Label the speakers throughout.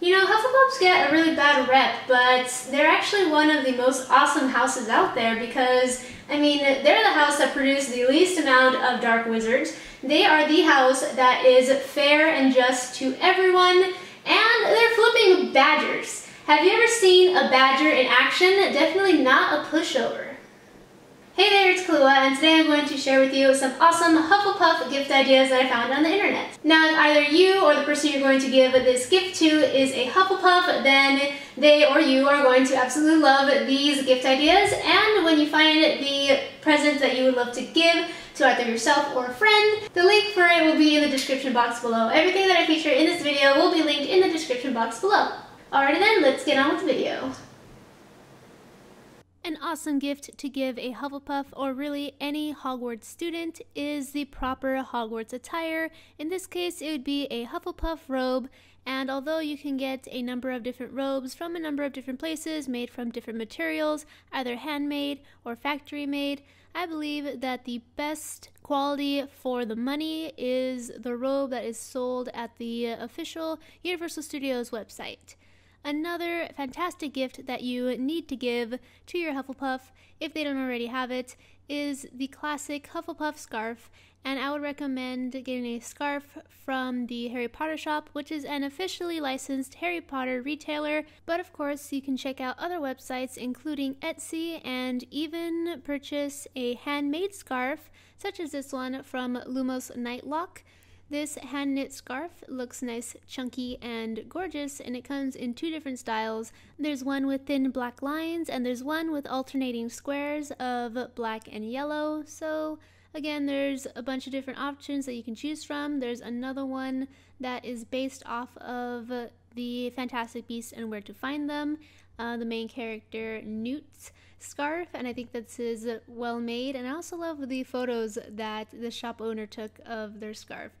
Speaker 1: You know, Hufflepuffs get a really bad rep, but they're actually one of the most awesome houses out there because, I mean, they're the house that produced the least amount of Dark Wizards. They are the house that is fair and just to everyone, and they're flipping badgers. Have you ever seen a badger in action? Definitely not a pushover. Hey there, it's Kalua, and today I'm going to share with you some awesome Hufflepuff gift ideas that I found on the internet. Now, if either you or the person you're going to give this gift to is a Hufflepuff, then they or you are going to absolutely love these gift ideas, and when you find the present that you would love to give to either yourself or a friend, the link for it will be in the description box below. Everything that I feature in this video will be linked in the description box below. Alrighty then, let's get on with the video. An awesome gift to give a Hufflepuff or really any Hogwarts student is the proper Hogwarts attire. In this case, it would be a Hufflepuff robe, and although you can get a number of different robes from a number of different places made from different materials, either handmade or factory made, I believe that the best quality for the money is the robe that is sold at the official Universal Studios website. Another fantastic gift that you need to give to your Hufflepuff, if they don't already have it, is the classic Hufflepuff scarf. And I would recommend getting a scarf from the Harry Potter shop, which is an officially licensed Harry Potter retailer. But of course, you can check out other websites, including Etsy, and even purchase a handmade scarf, such as this one from Lumos Nightlock. This hand knit scarf looks nice, chunky, and gorgeous, and it comes in two different styles. There's one with thin black lines, and there's one with alternating squares of black and yellow. So, again, there's a bunch of different options that you can choose from. There's another one that is based off of the Fantastic Beasts and Where to Find Them. Uh, the main character, Newt's scarf, and I think this is well made. And I also love the photos that the shop owner took of their scarf.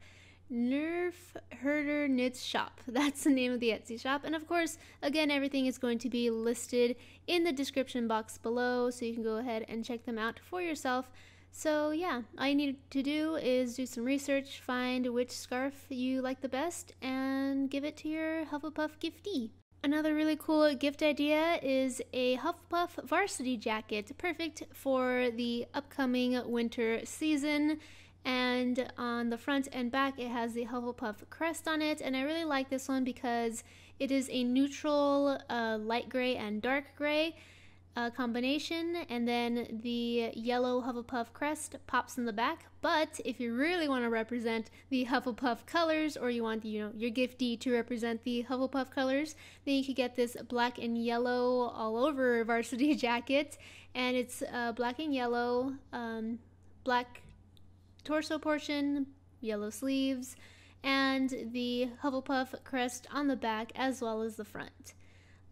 Speaker 1: Nerf Herder Knits Shop. That's the name of the Etsy shop. And of course, again, everything is going to be listed in the description box below, so you can go ahead and check them out for yourself. So, yeah, all you need to do is do some research, find which scarf you like the best, and give it to your Hufflepuff giftee. Another really cool gift idea is a Hufflepuff varsity jacket, perfect for the upcoming winter season and on the front and back it has the Hufflepuff crest on it. And I really like this one because it is a neutral uh, light gray and dark gray uh, combination. And then the yellow Hufflepuff crest pops in the back. But if you really want to represent the Hufflepuff colors or you want you know your giftee to represent the Hufflepuff colors then you could get this black and yellow all over varsity jacket. And it's uh, black and yellow um, black torso portion, yellow sleeves, and the Hufflepuff crest on the back as well as the front.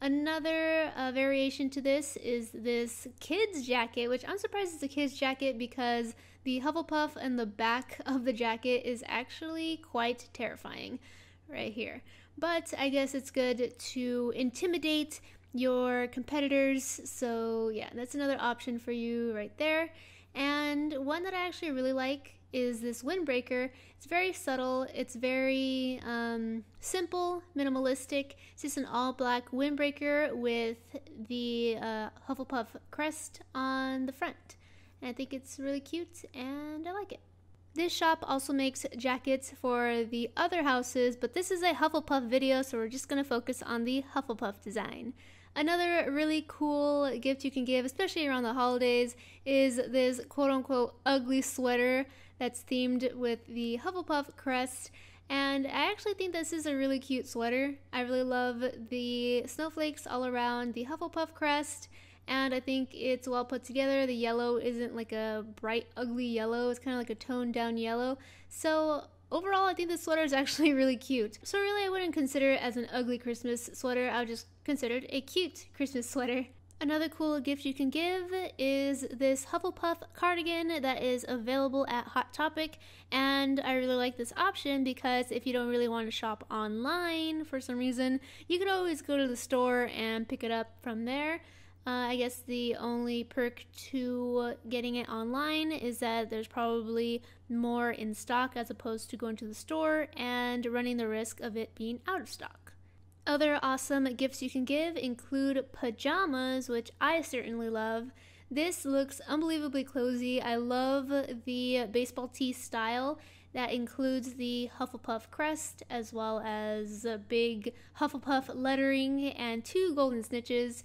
Speaker 1: Another uh, variation to this is this kid's jacket, which I'm surprised it's a kid's jacket because the Hufflepuff and the back of the jacket is actually quite terrifying right here. But I guess it's good to intimidate your competitors. So, yeah, that's another option for you right there. And one that I actually really like is this windbreaker. It's very subtle, it's very um, simple, minimalistic. It's just an all black windbreaker with the uh, Hufflepuff crest on the front. And I think it's really cute and I like it. This shop also makes jackets for the other houses, but this is a Hufflepuff video, so we're just going to focus on the Hufflepuff design. Another really cool gift you can give, especially around the holidays, is this quote unquote ugly sweater that's themed with the Hufflepuff crest. And I actually think this is a really cute sweater. I really love the snowflakes all around the Hufflepuff crest. And I think it's well put together. The yellow isn't like a bright, ugly yellow. It's kind of like a toned down yellow. So overall, I think this sweater is actually really cute. So really, I wouldn't consider it as an ugly Christmas sweater. I would just consider it a cute Christmas sweater. Another cool gift you can give is this Hufflepuff cardigan that is available at Hot Topic. And I really like this option because if you don't really want to shop online for some reason, you could always go to the store and pick it up from there. Uh, I guess the only perk to getting it online is that there's probably more in stock as opposed to going to the store and running the risk of it being out of stock. Other awesome gifts you can give include pajamas, which I certainly love. This looks unbelievably cozy. I love the baseball tee style that includes the Hufflepuff crest as well as a big Hufflepuff lettering and two golden snitches.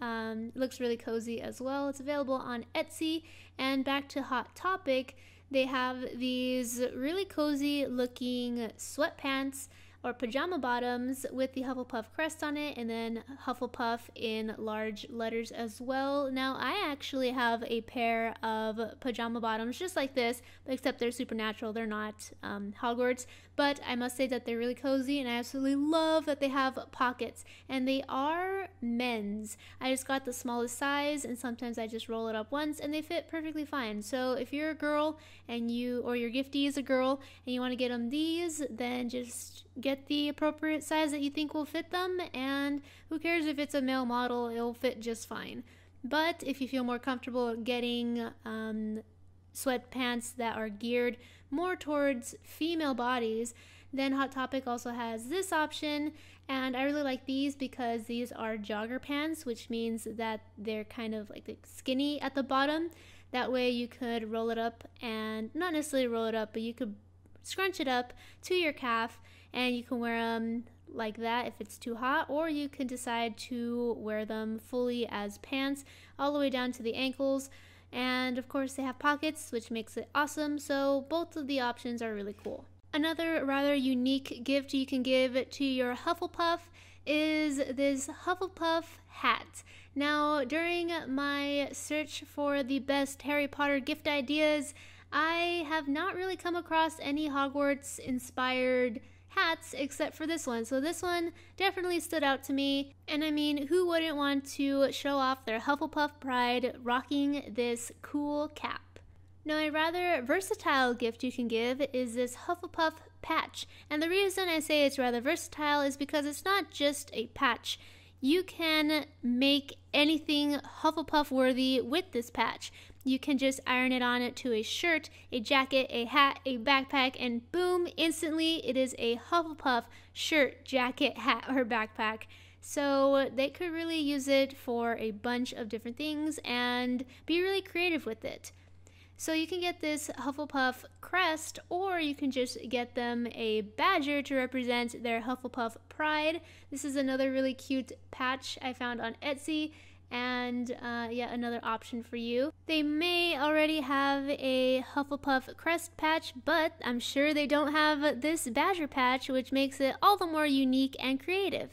Speaker 1: Um, looks really cozy as well. It's available on Etsy. And back to Hot Topic, they have these really cozy looking sweatpants or pajama bottoms with the Hufflepuff crest on it and then Hufflepuff in large letters as well. Now, I actually have a pair of pajama bottoms just like this, except they're supernatural. They're not um, Hogwarts, but I must say that they're really cozy and I absolutely love that they have pockets and they are men's. I just got the smallest size and sometimes I just roll it up once and they fit perfectly fine. So if you're a girl and you or your giftee is a girl and you want to get them these, then just get the appropriate size that you think will fit them, and who cares if it's a male model, it'll fit just fine. But if you feel more comfortable getting um, sweatpants that are geared more towards female bodies, then Hot Topic also has this option, and I really like these because these are jogger pants, which means that they're kind of like skinny at the bottom. That way you could roll it up and not necessarily roll it up, but you could scrunch it up to your calf and you can wear them like that if it's too hot or you can decide to wear them fully as pants all the way down to the ankles and of course they have pockets which makes it awesome so both of the options are really cool. Another rather unique gift you can give to your hufflepuff is this hufflepuff hat. Now during my search for the best harry potter gift ideas i have not really come across any hogwarts inspired hats except for this one. So this one definitely stood out to me. And I mean, who wouldn't want to show off their Hufflepuff pride rocking this cool cap? Now, a rather versatile gift you can give is this Hufflepuff patch. And the reason I say it's rather versatile is because it's not just a patch. You can make anything Hufflepuff worthy with this patch you can just iron it on to a shirt, a jacket, a hat, a backpack, and boom, instantly it is a Hufflepuff shirt, jacket, hat, or backpack. So they could really use it for a bunch of different things and be really creative with it. So you can get this Hufflepuff crest, or you can just get them a badger to represent their Hufflepuff pride. This is another really cute patch I found on Etsy and uh, yet another option for you. They may already have a Hufflepuff crest patch, but I'm sure they don't have this badger patch, which makes it all the more unique and creative.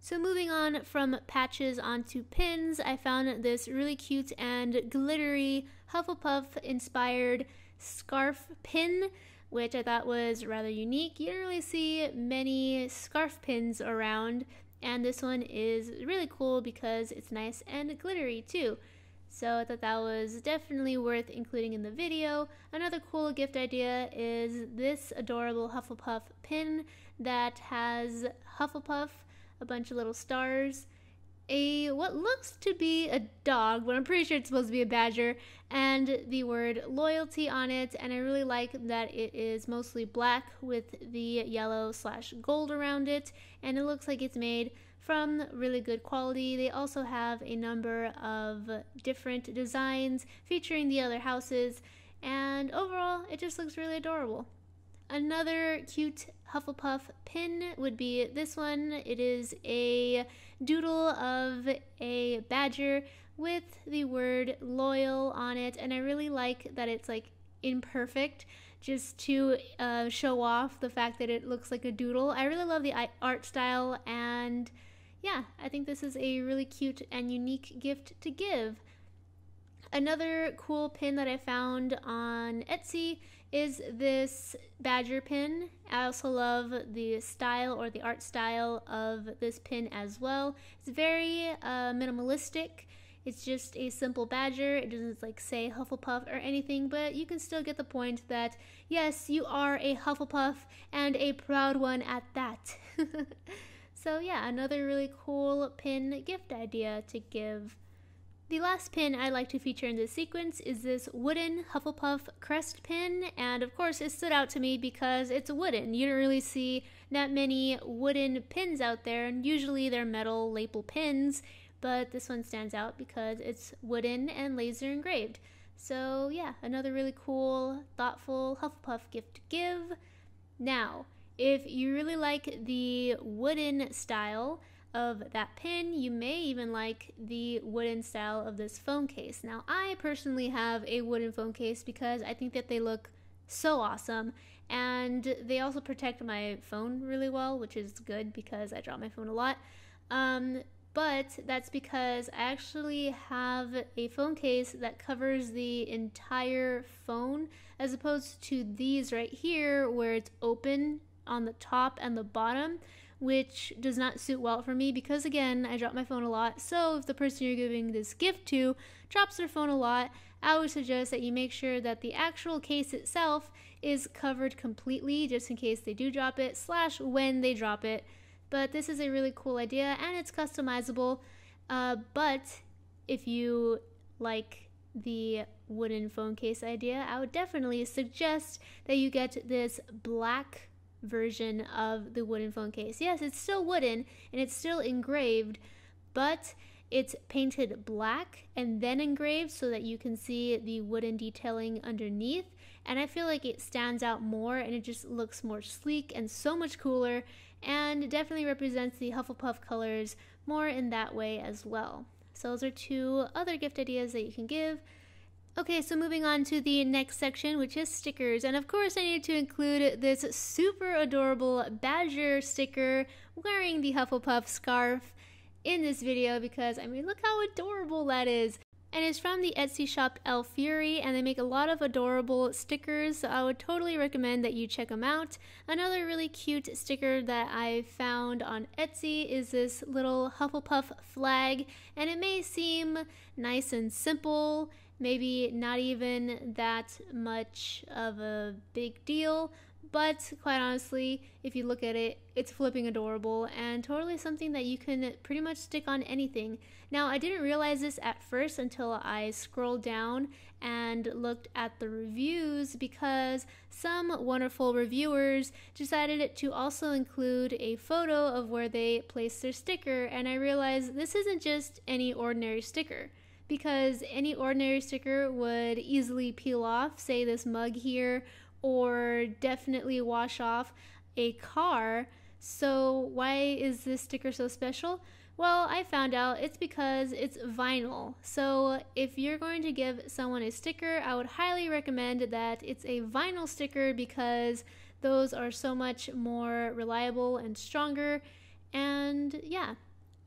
Speaker 1: So moving on from patches onto pins, I found this really cute and glittery Hufflepuff inspired scarf pin which I thought was rather unique. You don't really see many scarf pins around and this one is really cool because it's nice and glittery too. So I thought that was definitely worth including in the video. Another cool gift idea is this adorable Hufflepuff pin that has Hufflepuff, a bunch of little stars, a what looks to be a dog, but I'm pretty sure it's supposed to be a badger, and the word loyalty on it. And I really like that it is mostly black with the yellow slash gold around it, and it looks like it's made from really good quality. They also have a number of different designs featuring the other houses, and overall, it just looks really adorable. Another cute Hufflepuff pin would be this one. It is a doodle of a badger with the word loyal on it, and I really like that it's like imperfect just to uh, show off the fact that it looks like a doodle. I really love the art style, and yeah, I think this is a really cute and unique gift to give. Another cool pin that I found on Etsy is this badger pin. I also love the style or the art style of this pin as well. It's very uh, minimalistic. It's just a simple badger. It doesn't like say Hufflepuff or anything, but you can still get the point that yes, you are a Hufflepuff and a proud one at that. so yeah, another really cool pin gift idea to give. The last pin I'd like to feature in this sequence is this wooden Hufflepuff crest pin, and of course it stood out to me because it's wooden. You don't really see that many wooden pins out there, and usually they're metal lapel pins, but this one stands out because it's wooden and laser engraved. So yeah, another really cool, thoughtful Hufflepuff gift to give. Now, if you really like the wooden style, of that pin. You may even like the wooden style of this phone case. Now, I personally have a wooden phone case because I think that they look so awesome and they also protect my phone really well, which is good because I drop my phone a lot. Um, but that's because I actually have a phone case that covers the entire phone as opposed to these right here where it's open on the top and the bottom which does not suit well for me because, again, I drop my phone a lot. So, if the person you're giving this gift to drops their phone a lot, I would suggest that you make sure that the actual case itself is covered completely just in case they do drop it, slash, when they drop it. But this is a really cool idea and it's customizable. Uh, but if you like the wooden phone case idea, I would definitely suggest that you get this black version of the wooden phone case. Yes, it's still wooden and it's still engraved, but it's painted black and then engraved so that you can see the wooden detailing underneath. And I feel like it stands out more and it just looks more sleek and so much cooler and definitely represents the Hufflepuff colors more in that way as well. So, those are two other gift ideas that you can give. Okay, so moving on to the next section, which is stickers. And of course, I need to include this super adorable badger sticker wearing the Hufflepuff scarf in this video because, I mean, look how adorable that is. And it's from the Etsy shop ElFury, and they make a lot of adorable stickers, so I would totally recommend that you check them out. Another really cute sticker that I found on Etsy is this little Hufflepuff flag, and it may seem nice and simple maybe not even that much of a big deal. But quite honestly, if you look at it, it's flipping adorable and totally something that you can pretty much stick on anything. Now, I didn't realize this at first until I scrolled down and looked at the reviews because some wonderful reviewers decided to also include a photo of where they placed their sticker, and I realized this isn't just any ordinary sticker because any ordinary sticker would easily peel off, say this mug here, or definitely wash off a car. So, why is this sticker so special? Well, I found out it's because it's vinyl. So, if you're going to give someone a sticker, I would highly recommend that it's a vinyl sticker because those are so much more reliable and stronger. And yeah,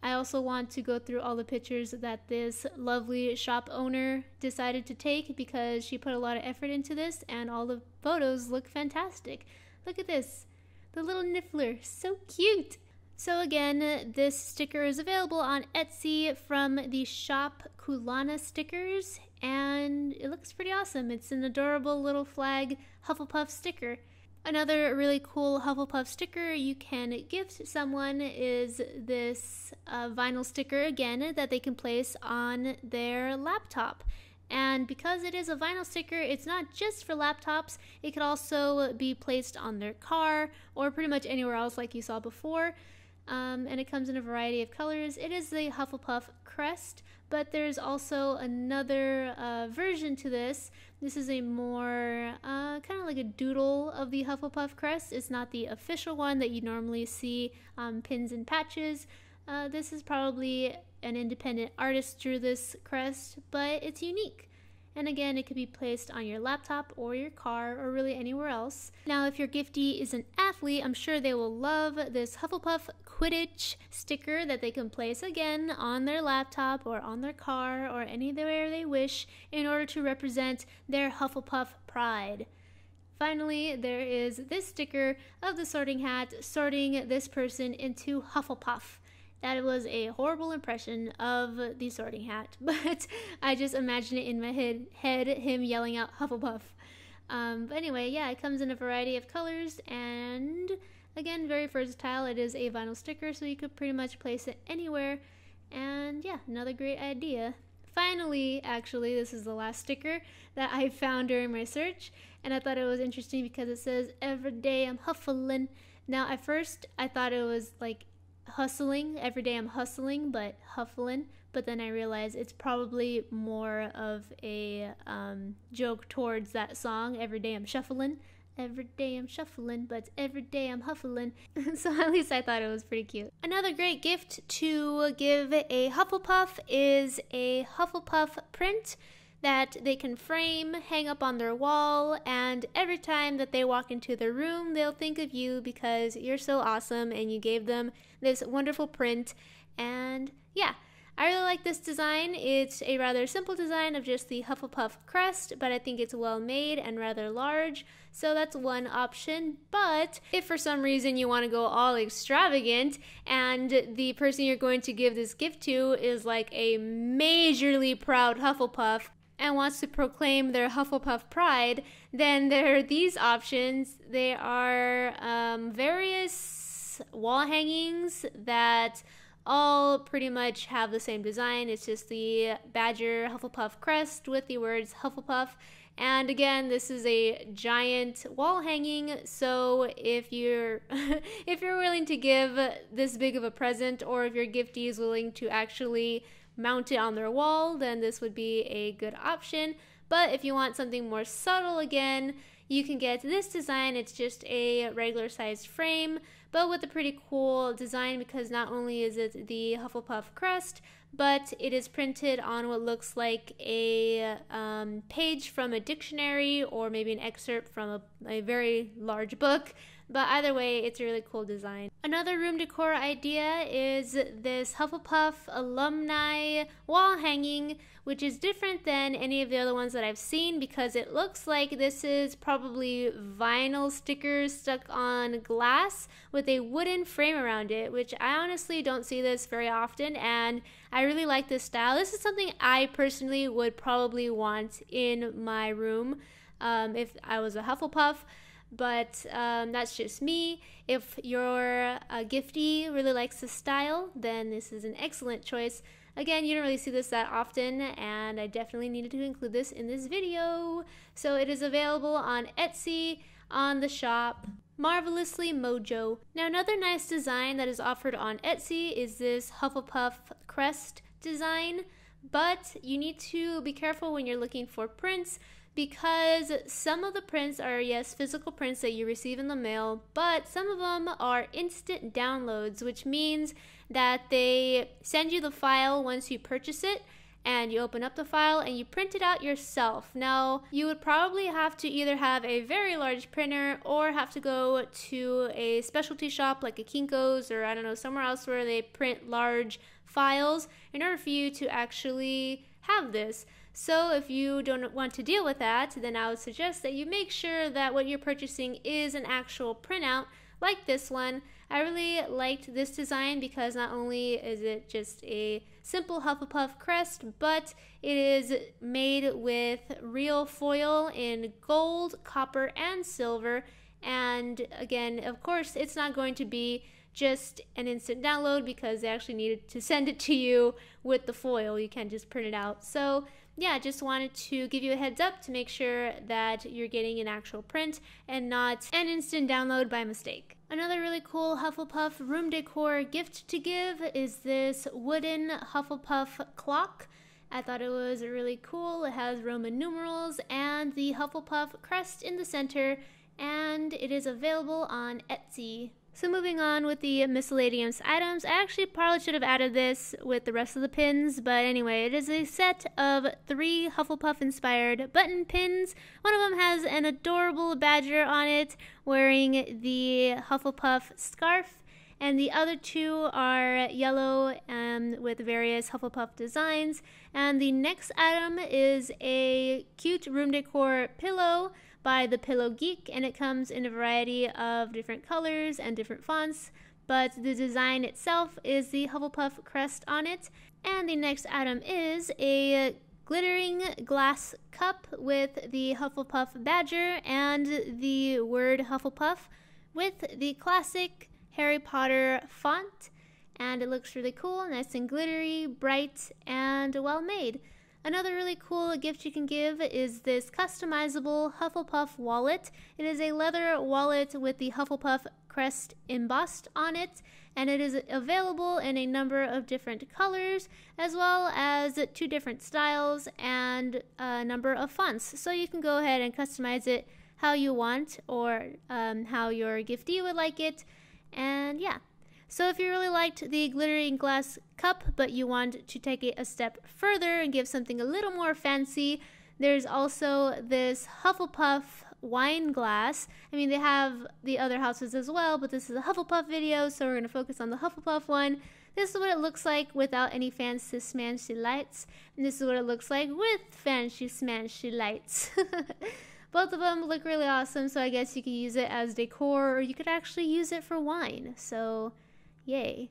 Speaker 1: I also want to go through all the pictures that this lovely shop owner decided to take because she put a lot of effort into this and all the photos look fantastic. Look at this. The little niffler, so cute. So again, this sticker is available on Etsy from the shop Kulana Stickers and it looks pretty awesome. It's an adorable little flag Hufflepuff sticker. Another really cool Hufflepuff sticker you can gift someone is this uh, vinyl sticker again that they can place on their laptop. And because it is a vinyl sticker, it's not just for laptops, it could also be placed on their car or pretty much anywhere else, like you saw before. Um, and it comes in a variety of colors. It is the Hufflepuff crest, but there's also another uh, version to this. This is a more uh, kind of like a doodle of the Hufflepuff crest. It's not the official one that you normally see um, pins and patches. Uh, this is probably an independent artist drew this crest, but it's unique. And again, it could be placed on your laptop or your car or really anywhere else. Now, if your giftee is an athlete, I'm sure they will love this Hufflepuff Quidditch sticker that they can place again on their laptop or on their car or anywhere they wish in order to represent their Hufflepuff pride. Finally, there is this sticker of the sorting hat sorting this person into Hufflepuff that was a horrible impression of the sorting hat, but I just imagine it in my head, head him yelling out Hufflepuff. Um, but anyway, yeah, it comes in a variety of colors and again, very versatile. It is a vinyl sticker, so you could pretty much place it anywhere. And yeah, another great idea finally, actually, this is the last sticker that I found during my search, and I thought it was interesting because it says, Every day I'm huffling. Now, at first, I thought it was like hustling. Every day I'm hustling, but huffling. But then I realized it's probably more of a um, joke towards that song, Every Day I'm Shuffling. Every day I'm shuffling, but every day I'm huffling. so at least I thought it was pretty cute. Another great gift to give a Hufflepuff is a Hufflepuff print that they can frame, hang up on their wall, and every time that they walk into their room, they'll think of you because you're so awesome and you gave them this wonderful print. And yeah, I really like this design. It's a rather simple design of just the Hufflepuff crest, but I think it's well made and rather large. So that's one option. But if for some reason you want to go all extravagant and the person you're going to give this gift to is like a majorly proud Hufflepuff, and wants to proclaim their Hufflepuff pride, then there are these options. They are um, various wall hangings that all pretty much have the same design. It's just the Badger Hufflepuff crest with the words Hufflepuff. And again, this is a giant wall hanging, so if you're if you're willing to give this big of a present or if your giftee is willing to actually mount it on their wall, then this would be a good option. But if you want something more subtle again, you can get this design. It's just a regular sized frame, but with a pretty cool design because not only is it the Hufflepuff crest, but it is printed on what looks like a um, page from a dictionary or maybe an excerpt from a, a very large book. But either way, it's a really cool design. Another room decor idea is this Hufflepuff alumni wall hanging, which is different than any of the other ones that I've seen because it looks like this is probably vinyl stickers stuck on glass with a wooden frame around it, which I honestly don't see this very often and I really like this style. This is something I personally would probably want in my room um, if I was a Hufflepuff but um, that's just me. If your uh, giftee really likes the style, then this is an excellent choice. Again, you don't really see this that often, and I definitely needed to include this in this video. So it is available on Etsy, on the shop, Marvelously Mojo. Now, another nice design that is offered on Etsy is this Hufflepuff crest design, but you need to be careful when you're looking for prints because some of the prints are, yes, physical prints that you receive in the mail, but some of them are instant downloads, which means that they send you the file once you purchase it and you open up the file and you print it out yourself. Now, you would probably have to either have a very large printer or have to go to a specialty shop like a Kinko's or I don't know, somewhere else where they print large files in order for you to actually have this. So if you don't want to deal with that, then I would suggest that you make sure that what you're purchasing is an actual printout like this one. I really liked this design because not only is it just a simple Hufflepuff crest, but it is made with real foil in gold, copper, and silver. And again, of course, it's not going to be just an instant download because they actually needed to send it to you with the foil. You can't just print it out. So yeah, just wanted to give you a heads up to make sure that you're getting an actual print and not an instant download by mistake. Another really cool Hufflepuff room decor gift to give is this wooden Hufflepuff clock. I thought it was really cool. It has Roman numerals and the Hufflepuff crest in the center, and it is available on Etsy. So moving on with the miscellaneous items, I actually probably should have added this with the rest of the pins, but anyway, it is a set of three Hufflepuff inspired button pins. One of them has an adorable badger on it wearing the Hufflepuff scarf, and the other two are yellow and with various Hufflepuff designs. And the next item is a cute room decor pillow by The Pillow Geek, and it comes in a variety of different colors and different fonts. But the design itself is the Hufflepuff crest on it. And the next item is a glittering glass cup with the Hufflepuff badger and the word Hufflepuff with the classic Harry Potter font. And it looks really cool, nice and glittery, bright, and well made. Another really cool gift you can give is this customizable Hufflepuff wallet. It is a leather wallet with the Hufflepuff crest embossed on it, and it is available in a number of different colors as well as two different styles and a number of fonts. So you can go ahead and customize it how you want or um, how your giftee would like it. And yeah, so if you really liked the glittering glass cup, but you want to take it a step further and give something a little more fancy, there's also this Hufflepuff wine glass. I mean, they have the other houses as well, but this is a Hufflepuff video, so we're going to focus on the Hufflepuff one. This is what it looks like without any fancy smancy lights, and this is what it looks like with fancy smancy lights. Both of them look really awesome, so I guess you could use it as decor, or you could actually use it for wine. So Yay.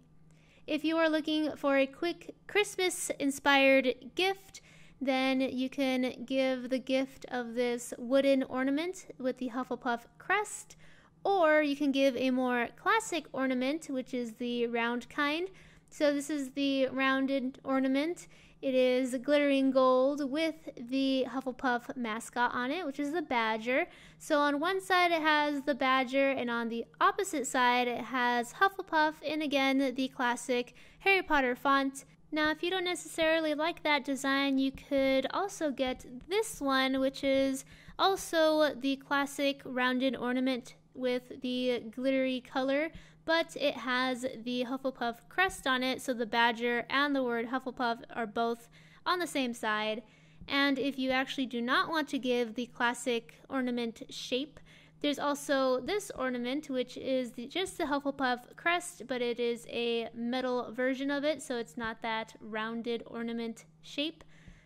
Speaker 1: If you are looking for a quick Christmas inspired gift, then you can give the gift of this wooden ornament with the Hufflepuff crest, or you can give a more classic ornament, which is the round kind. So, this is the rounded ornament. It is glittering gold with the Hufflepuff mascot on it, which is the badger. So on one side it has the badger, and on the opposite side it has Hufflepuff, and again the classic Harry Potter font. Now, if you don't necessarily like that design, you could also get this one, which is also the classic rounded ornament with the glittery color but it has the Hufflepuff crest on it, so the badger and the word Hufflepuff are both on the same side. And if you actually do not want to give the classic ornament shape, there's also this ornament, which is the, just the Hufflepuff crest, but it is a metal version of it, so it's not that rounded ornament shape.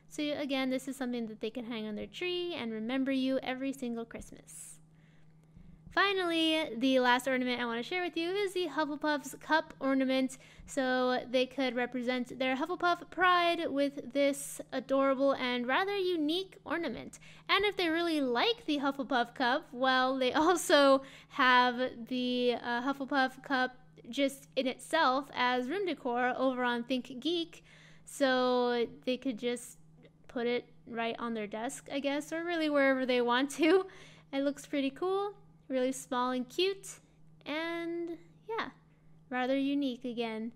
Speaker 1: So, again, this is something that they can hang on their tree and remember you every single Christmas. Finally, the last ornament I want to share with you is the Hufflepuff's cup ornament. So they could represent their Hufflepuff pride with this adorable and rather unique ornament. And if they really like the Hufflepuff cup, well, they also have the uh, Hufflepuff cup just in itself as room decor over on Think Geek. So they could just put it right on their desk, I guess, or really wherever they want to. It looks pretty cool really small and cute, and yeah, rather unique again.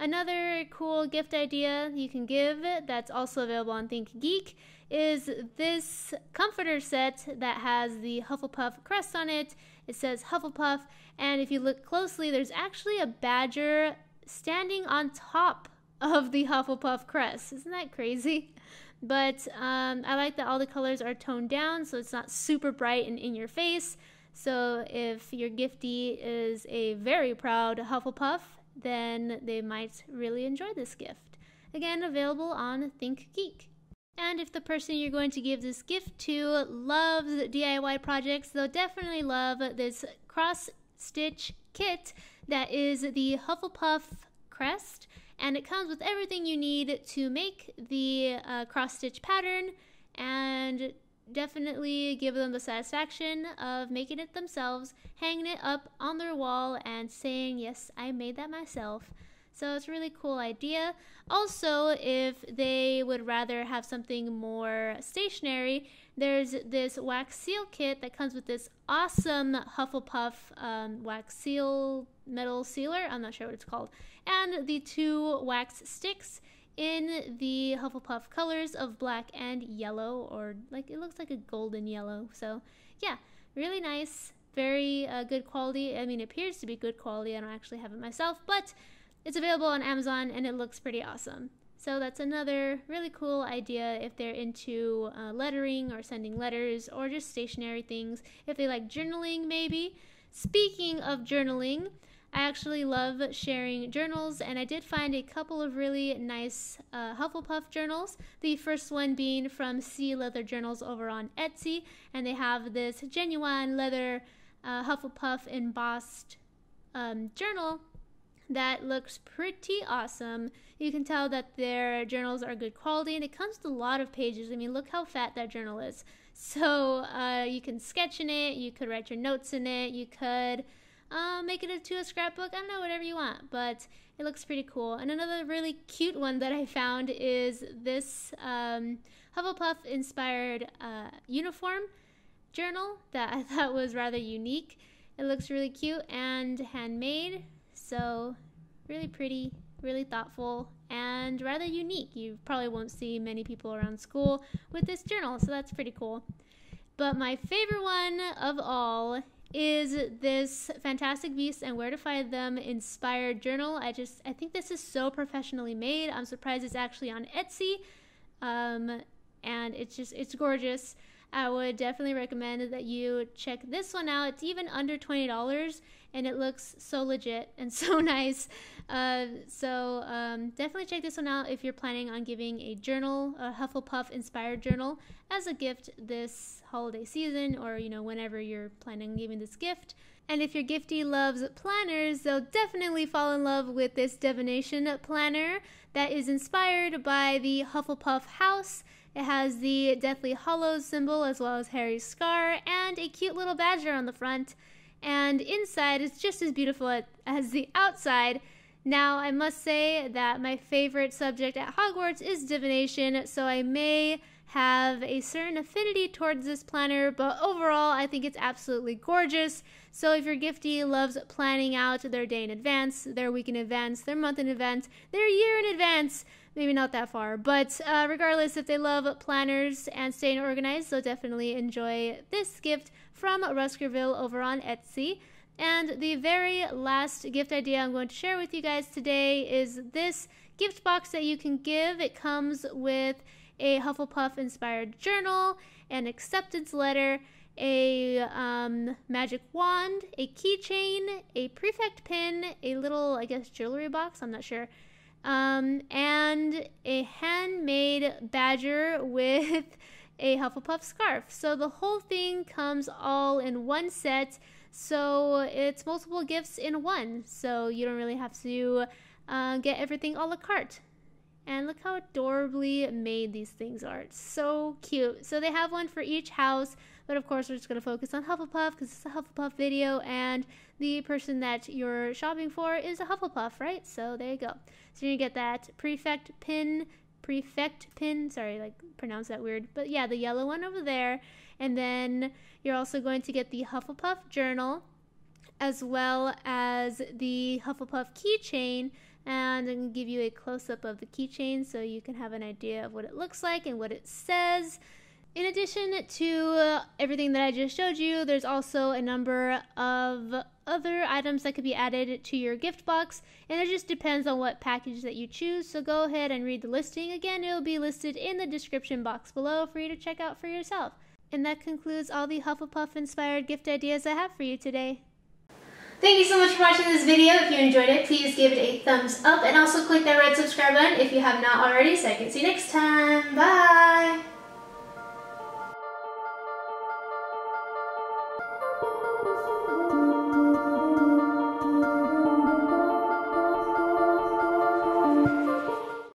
Speaker 1: Another cool gift idea you can give that's also available on Think Geek is this comforter set that has the Hufflepuff crest on it. It says Hufflepuff, and if you look closely, there's actually a badger standing on top of the Hufflepuff crest. Isn't that crazy? But um, I like that all the colors are toned down so it's not super bright and in your face. So if your giftee is a very proud Hufflepuff, then they might really enjoy this gift. Again, available on Think Geek. And if the person you're going to give this gift to loves DIY projects, they'll definitely love this cross stitch kit that is the Hufflepuff crest. And it comes with everything you need to make the uh, cross stitch pattern and definitely give them the satisfaction of making it themselves, hanging it up on their wall, and saying, Yes, I made that myself. So it's a really cool idea. Also, if they would rather have something more stationary, there's this wax seal kit that comes with this awesome Hufflepuff um, wax seal metal sealer. I'm not sure what it's called. And the two wax sticks in the Hufflepuff colors of black and yellow, or like it looks like a golden yellow. So, yeah, really nice, very uh, good quality. I mean, it appears to be good quality. I don't actually have it myself, but it's available on Amazon and it looks pretty awesome. So, that's another really cool idea if they're into uh, lettering or sending letters or just stationary things. If they like journaling, maybe. Speaking of journaling, I actually love sharing journals, and I did find a couple of really nice uh, Hufflepuff journals. The first one being from Sea Leather Journals over on Etsy, and they have this genuine leather uh, Hufflepuff embossed um, journal that looks pretty awesome. You can tell that their journals are good quality, and it comes with a lot of pages. I mean, look how fat that journal is. So uh, you can sketch in it, you could write your notes in it, you could uh, make it into a scrapbook. I don't know, whatever you want, but it looks pretty cool. And another really cute one that I found is this um, Hufflepuff inspired uh, uniform journal that I thought was rather unique. It looks really cute and handmade, so really pretty, really thoughtful, and rather unique. You probably won't see many people around school with this journal, so that's pretty cool. But my favorite one of all is this Fantastic Beasts and Where to Find Them inspired journal. I just I think this is so professionally made. I'm surprised it's actually on Etsy. Um, and it's just it's gorgeous. I would definitely recommend that you check this one out. It's even under $20 and it looks so legit and so nice. Uh, so um, definitely check this one out if you're planning on giving a journal, a Hufflepuff inspired journal, as a gift this holiday season or you know whenever you're planning on giving this gift. And if your gifty loves planners, they'll definitely fall in love with this divination planner that is inspired by the Hufflepuff house. It has the Deathly Hallows symbol as well as Harry's scar and a cute little badger on the front. And inside is just as beautiful as the outside. Now, I must say that my favorite subject at Hogwarts is divination, so I may have a certain affinity towards this planner, but overall, I think it's absolutely gorgeous. So, if your gifty loves planning out their day in advance, their week in advance, their month in advance, their year in advance, maybe not that far, but uh, regardless, if they love planners and staying organized, they'll definitely enjoy this gift from Ruskerville over on Etsy. And the very last gift idea I'm going to share with you guys today is this gift box that you can give. It comes with a Hufflepuff inspired journal, an acceptance letter, a um, magic wand, a keychain, a prefect pin, a little, I guess, jewelry box, I'm not sure, um, and a handmade badger with a Hufflepuff scarf. So the whole thing comes all in one set. So it's multiple gifts in one. So you don't really have to uh, get everything a la carte. And look how adorably made these things are. It's so cute. So they have one for each house, but of course we're just going to focus on Hufflepuff because it's a Hufflepuff video and the person that you're shopping for is a Hufflepuff, right? So there you go. So you're going to get that prefect pin, prefect pin, sorry, like pronounce that weird, but yeah, the yellow one over there. And then you're also going to get the Hufflepuff journal as well as the Hufflepuff keychain and I'm going to give you a close-up of the keychain so you can have an idea of what it looks like and what it says. In addition to everything that I just showed you, there's also a number of other items that could be added to your gift box, and it just depends on what package that you choose. So go ahead and read the listing. Again, it will be listed in the description box below for you to check out for yourself. And that concludes all the Hufflepuff inspired gift ideas I have for you today. Thank you so much for watching this video. If you enjoyed it, please give it a thumbs up and also click that red subscribe button if you have not already so I can see you next time. Bye!